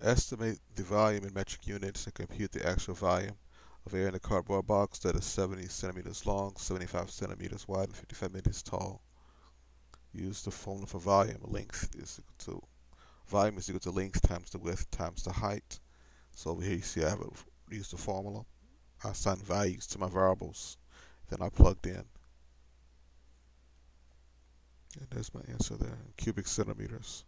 Estimate the volume in metric units and compute the actual volume of air in a cardboard box that is 70 centimeters long, 75 centimeters wide, and 55 meters tall. Use the formula for volume. Length is equal to volume is equal to length times the width times the height. So over here you see I have used the formula. I assigned values to my variables. Then I plugged in. And there's my answer there, cubic centimeters.